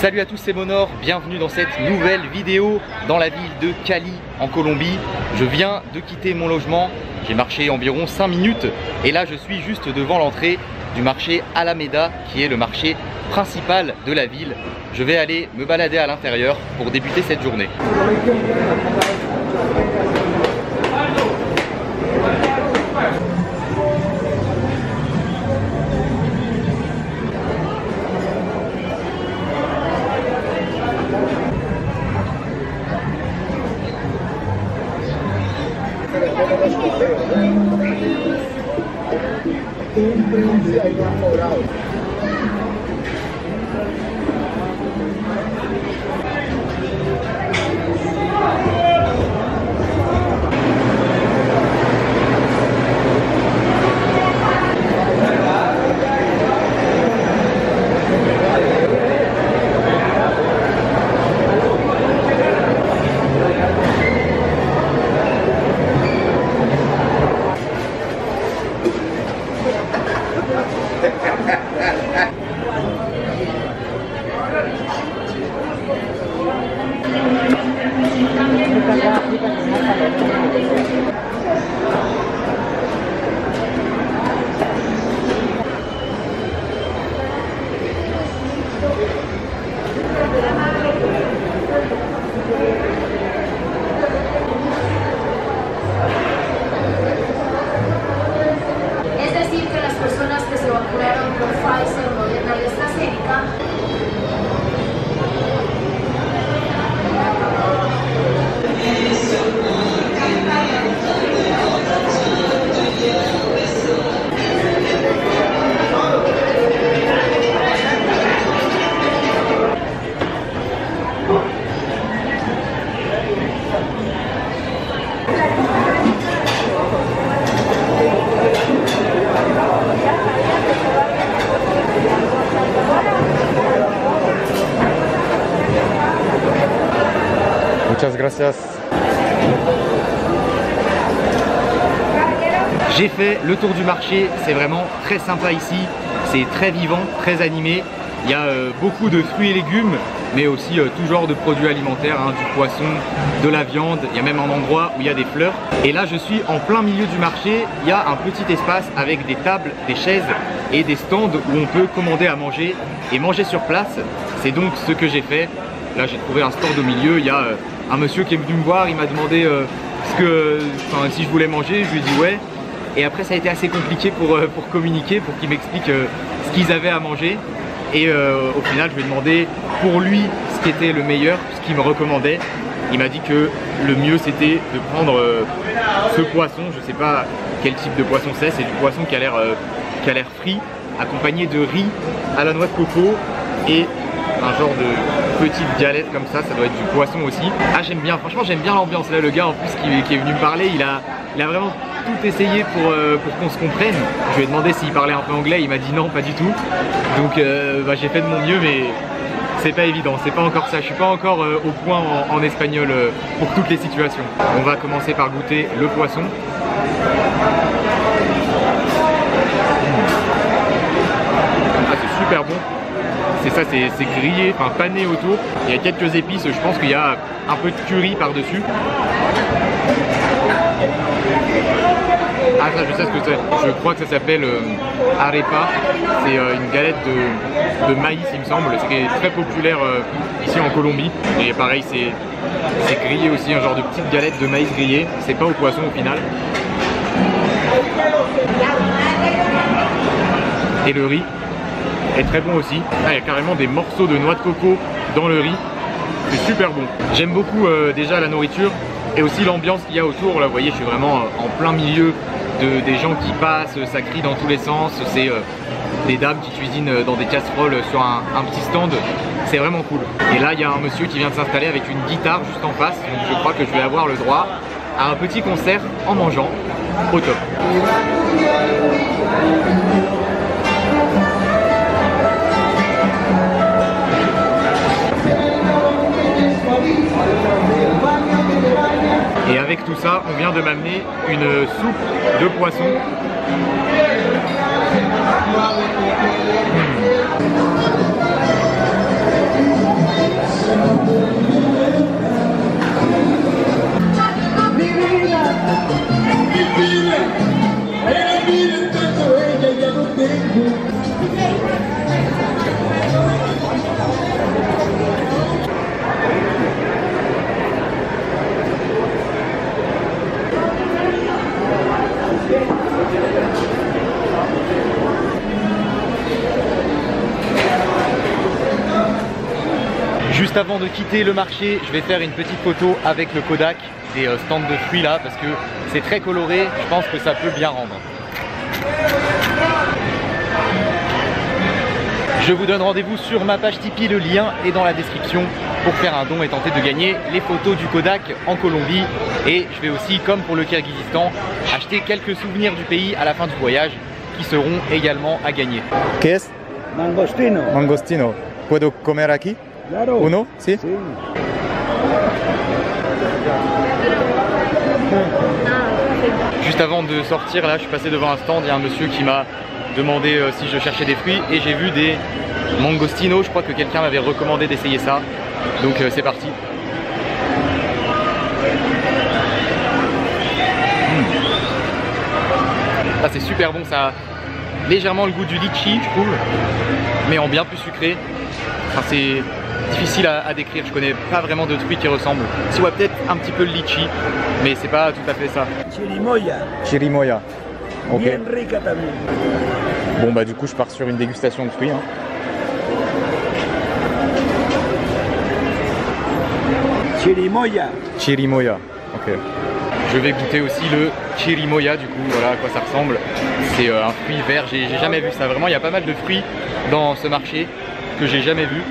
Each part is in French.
Salut à tous, c'est Monor, bienvenue dans cette nouvelle vidéo dans la ville de Cali en Colombie. Je viens de quitter mon logement, j'ai marché environ 5 minutes et là je suis juste devant l'entrée du marché Alameda qui est le marché principal de la ville. Je vais aller me balader à l'intérieur pour débuter cette journée. compreender a moral. Le tour du marché, c'est vraiment très sympa ici, c'est très vivant, très animé. Il y a euh, beaucoup de fruits et légumes, mais aussi euh, tout genre de produits alimentaires, hein, du poisson, de la viande. Il y a même un endroit où il y a des fleurs. Et là, je suis en plein milieu du marché. Il y a un petit espace avec des tables, des chaises et des stands où on peut commander à manger et manger sur place. C'est donc ce que j'ai fait. Là, j'ai trouvé un stand au milieu. Il y a euh, un monsieur qui est venu me voir. Il m'a demandé ce que, si je voulais manger. Je lui ai dit ouais. Et après, ça a été assez compliqué pour, euh, pour communiquer, pour qu'il m'explique euh, ce qu'ils avaient à manger. Et euh, au final, je lui ai demandé pour lui ce qui était le meilleur, ce qu'il me recommandait. Il m'a dit que le mieux c'était de prendre ce poisson, je sais pas quel type de poisson c'est, c'est du poisson qui a l'air qui a l'air frit, accompagné de riz à la noix de coco et un genre de petite galette comme ça, ça doit être du poisson aussi. Ah j'aime bien, franchement j'aime bien l'ambiance là, le gars en plus qui, qui est venu me parler, il a, il a vraiment tout essayé pour, euh, pour qu'on se comprenne. Je lui ai demandé s'il parlait un peu anglais, il m'a dit non, pas du tout. Donc euh, bah, j'ai fait de mon mieux, mais c'est pas évident, c'est pas encore ça. Je suis pas encore euh, au point en, en espagnol pour toutes les situations. On va commencer par goûter le poisson. Ah, c'est super bon. C'est ça, c'est grillé, enfin pané autour. Il y a quelques épices, je pense qu'il y a un peu de curry par-dessus. Ah ça je sais ce que c'est. Je crois que ça s'appelle euh, arepa. C'est euh, une galette de, de maïs il me semble. C'est qui est très populaire euh, ici en Colombie. Et pareil c'est grillé aussi, un genre de petite galette de maïs grillé. C'est pas au poisson au final. Et le riz est très bon aussi. Ah, il y a carrément des morceaux de noix de coco dans le riz. C'est super bon. J'aime beaucoup déjà la nourriture et aussi l'ambiance qu'il y a autour. Là, vous voyez, je suis vraiment euh, en plein milieu de, des gens qui passent, ça crie dans tous les sens. C'est euh, des dames qui cuisinent euh, dans des casseroles sur un, un petit stand. C'est vraiment cool. Et là, il y a un monsieur qui vient de s'installer avec une guitare juste en face. Donc je crois que je vais avoir le droit à un petit concert en mangeant. Au top. Et avec tout ça, on vient de m'amener une soupe de poisson. Hmm. Avant de quitter le marché, je vais faire une petite photo avec le Kodak des euh, stands de fruits là parce que c'est très coloré, je pense que ça peut bien rendre. Je vous donne rendez-vous sur ma page Tipeee, le lien est dans la description pour faire un don et tenter de gagner les photos du Kodak en Colombie. Et je vais aussi, comme pour le Kyrgyzstan, acheter quelques souvenirs du pays à la fin du voyage qui seront également à gagner. Qu'est-ce? Mangostino. Mangostino. Puedo comer aquí? Claro. Uno Si Sí. Juste avant de sortir, là, je suis passé devant un stand, il y a un monsieur qui m'a demandé euh, si je cherchais des fruits et j'ai vu des mangostinos, je crois que quelqu'un m'avait recommandé d'essayer ça. Donc euh, c'est parti. Mm. Ça c'est super bon, ça a légèrement le goût du litchi, je trouve, mais en bien plus sucré. Enfin, c'est difficile à, à décrire, je connais pas vraiment de fruits qui ressemblent. Si ouais, peut-être un petit peu le litchi, mais c'est pas tout à fait ça. Chirimoya. Chirimoya. Ok. Bien rica también. Bon bah du coup je pars sur une dégustation de fruits. hein. Chirimoya. Chirimoya. Ok. Je vais goûter aussi le chirimoya du coup, voilà à quoi ça ressemble. C'est euh, un fruit vert, j'ai j'ai jamais vu ça. Vraiment, il y a pas mal de fruits dans ce marché que j'ai jamais vu.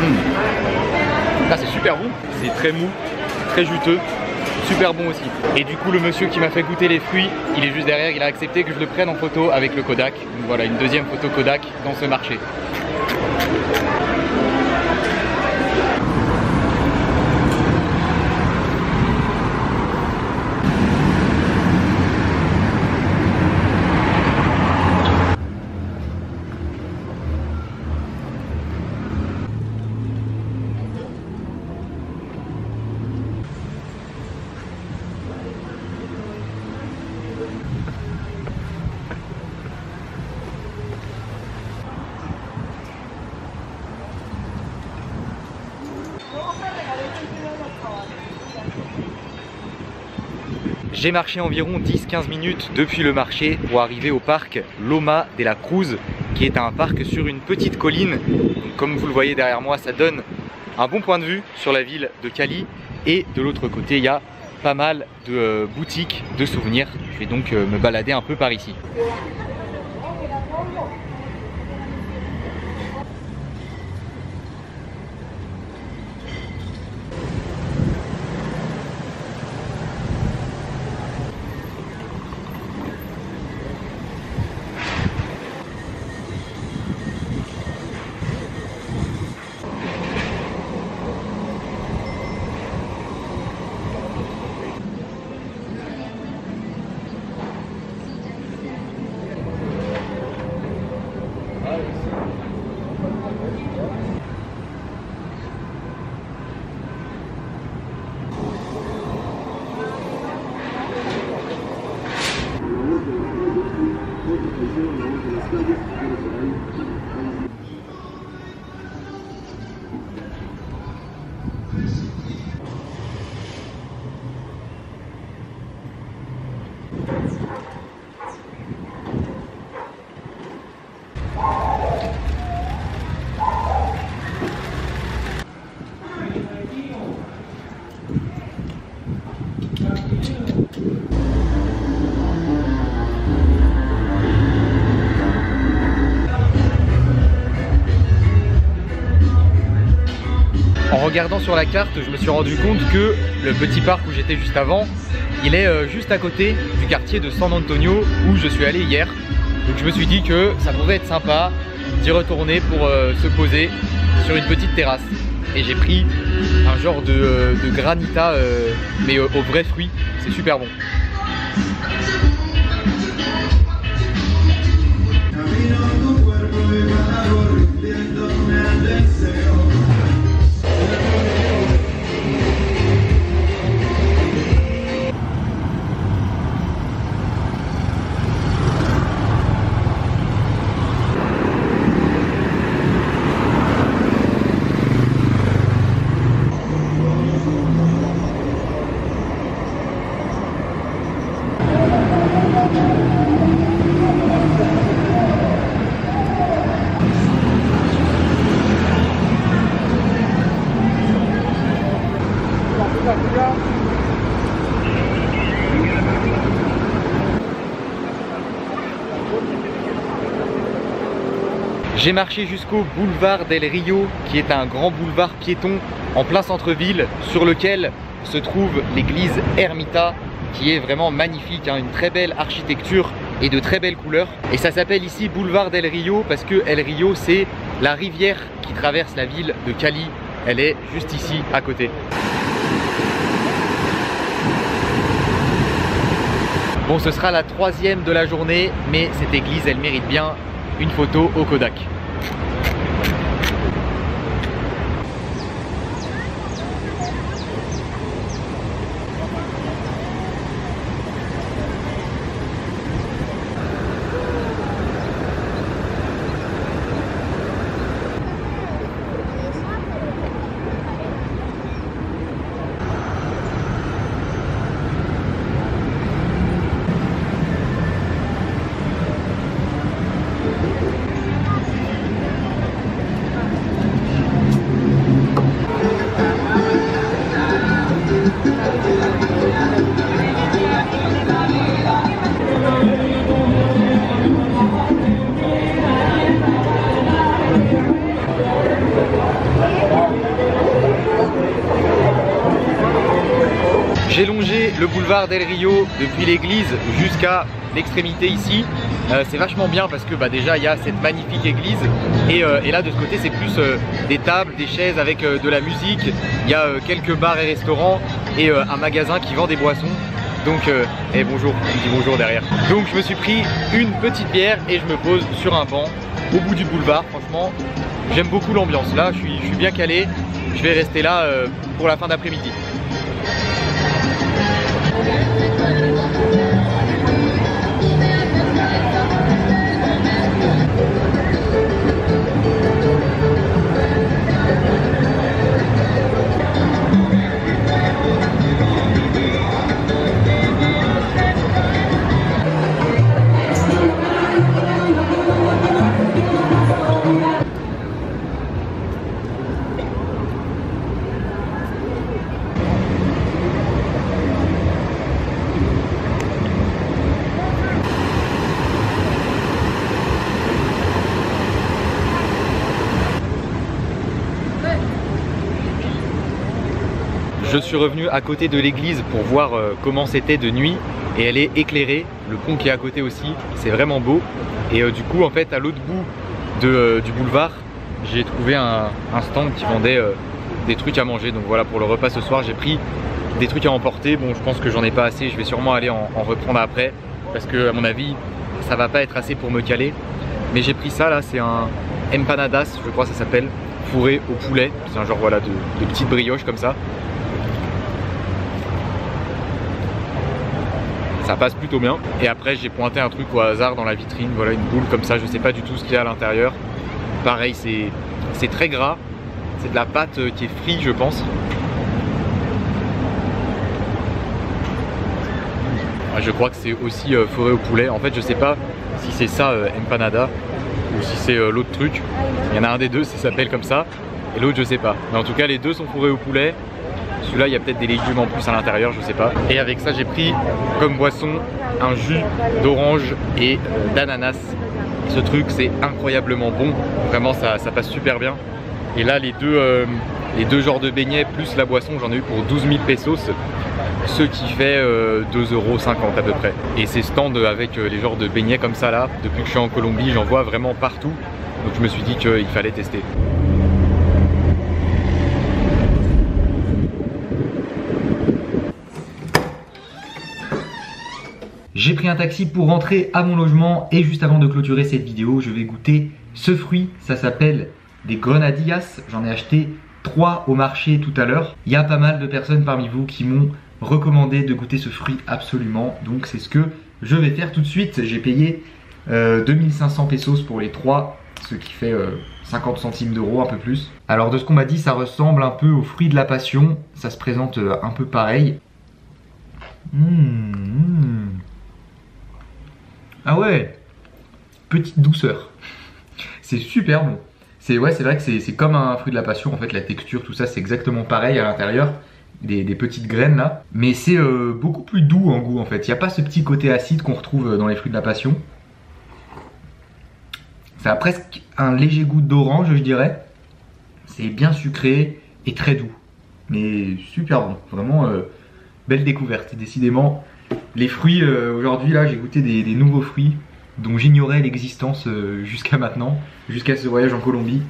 Hmm. Ah, c'est c'est très mou, très juteux, super bon aussi. Et du coup, le monsieur qui m'a fait goûter les fruits, il est juste derrière, il a accepté que je le prenne en photo avec le Kodak. Donc voilà, une deuxième photo Kodak dans ce marché. J'ai marché environ 10-15 minutes depuis le marché pour arriver au parc Loma de la Cruz, qui est un parc sur une petite colline. Comme vous le voyez derrière moi, ça donne un bon point de vue sur la ville de Cali. Et de l'autre côté, il y a pas mal de euh, boutiques de souvenirs. Je vais donc euh, me balader un peu par ici. Regardant sur la carte, je me suis rendu compte que le petit parc où j'étais juste avant, il est euh, juste à côté du quartier de San Antonio où je suis allé hier. Donc je me suis dit que ça pouvait être sympa d'y retourner pour euh, se poser sur une petite terrasse. Et j'ai pris un genre de, euh, granita, mais au vrai fruit. C'est super bon. J'ai marché jusqu'au boulevard del Rio, qui est un grand boulevard piéton en plein centre-ville, sur lequel se trouve l'église Ermita, qui est vraiment magnifique, hein, une très belle architecture et de très belles couleurs. Et ça s'appelle ici boulevard del Rio parce que El Rio c'est la rivière qui traverse la ville de Cali. Elle est juste ici à côté. Bon, ce sera la troisième de la journée, mais cette église, elle mérite bien une photo au Kodak. Boulevard del Rio depuis l'église jusqu'à l'extrémité ici. Euh, c'est vachement bien parce que bah, déjà il y a cette magnifique église et, euh, là de ce côté c'est plus euh, des tables, des chaises avec de la musique. Il y a quelques bars et restaurants et un magasin qui vend des boissons. Donc, bonjour, on dit bonjour derrière. Donc je me suis pris une petite bière et je me pose sur un banc au bout du boulevard. Franchement, j'aime beaucoup l'ambiance. Là, je suis, bien calé. Je vais rester là pour la fin d'après-midi. Suis revenu à côté de l'église pour voir euh, comment c'était de nuit et elle est éclairée, le pont qui est à côté aussi, c'est vraiment beau. Et euh, du coup en fait à l'autre bout euh, du boulevard, j'ai trouvé un, stand qui vendait des trucs à manger. Donc voilà pour le repas ce soir j'ai pris des trucs à emporter. Bon je pense que j'en ai pas assez, je vais sûrement aller en, en reprendre après parce que à mon avis ça va pas être assez pour me caler. Mais j'ai pris ça là, c'est un empanadas, je crois ça s'appelle, fourré au poulet. C'est un genre voilà de, de petites brioches comme ça. Ça passe plutôt bien. Et après j'ai pointé un truc au hasard dans la vitrine, voilà une boule comme ça, je sais pas du tout ce qu'il y a à l'intérieur. Pareil c'est très gras, c'est de la pâte euh, qui est frite je pense. Ah, Je crois que c'est aussi euh, fourré au poulet. En fait je sais pas si c'est ça euh, empanada ou si c'est euh, l'autre truc. Il y en a un des deux, ça s'appelle comme ça. Et l'autre je sais pas. Mais en tout cas les deux sont fourrés au poulet. Celui-là, il y a peut-être des légumes en plus à l'intérieur, je sais pas. Et avec ça, j'ai pris comme boisson un jus d'orange et d'ananas. Ce truc, c'est incroyablement bon. Vraiment, ça, ça, passe super bien. Et là, les deux, euh, les deux genres de beignets plus la boisson, j'en ai eu pour 12 000 pesos. Ce qui fait euh, 2,50€ à peu près. Et ces stands avec euh, les genres de beignets comme ça là, depuis que je suis en Colombie, j'en vois vraiment partout. Donc je me suis dit qu'il fallait tester. J'ai pris un taxi pour rentrer à mon logement et juste avant de clôturer cette vidéo, je vais goûter ce fruit. Ça s'appelle des grenadillas. J'en ai acheté 3 au marché tout à l'heure. Il y a pas mal de personnes parmi vous qui m'ont recommandé de goûter ce fruit absolument. Donc c'est ce que je vais faire tout de suite. J'ai payé euh, 2500 pesos pour les 3, ce qui fait euh, 50 centimes d'euros, un peu plus. Alors de ce qu'on m'a dit, ça ressemble un peu au fruit de la passion. Ça se présente euh, un peu pareil. Mmh, mmh. Ah ouais, petite douceur. C'est super bon. C'est ouais, vrai que c'est comme un fruit de la passion. En fait, la texture, tout ça, c'est exactement pareil à l'intérieur. Des, petites graines là. Mais c'est euh, beaucoup plus doux en goût en fait. Il n'y a pas ce petit côté acide qu'on retrouve dans les fruits de la passion. Ça a presque un léger goût d'orange, je dirais. C'est bien sucré et très doux. Mais super bon. Vraiment, euh, belle découverte. Décidément, les fruits, euh, aujourd'hui, là, j'ai goûté des, nouveaux fruits dont j'ignorais l'existence euh, jusqu'à maintenant, jusqu'à ce voyage en Colombie.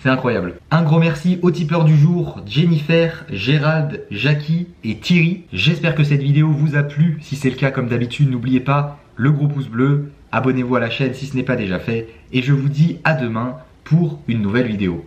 C'est incroyable. Un gros merci aux tipeurs du jour, Jennifer, Gérald, Jackie et Thierry. J'espère que cette vidéo vous a plu. Si c'est le cas, comme d'habitude, n'oubliez pas le gros pouce bleu, abonnez-vous à la chaîne si ce n'est pas déjà fait, et je vous dis à demain pour une nouvelle vidéo.